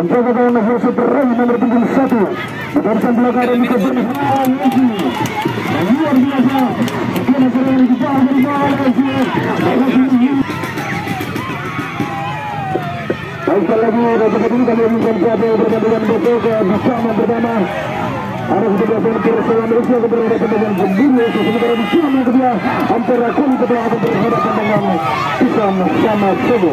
Penjaga gawang Hasil Berai nomor punggung satu. Barisan pelanggaran keberhasilan lagi. Luar biasa. Kena serangan di bawah dari lagi. Baik lagi, dan kemudian kami inginkan siapa yang pertandingan besok bersama bersama ada kedua pemain Persela Malaysia kepada dengan Bendino sementara di sini yang kedua antara Kuli Ketua akan berhadapan dengan Pisang sama Sobo.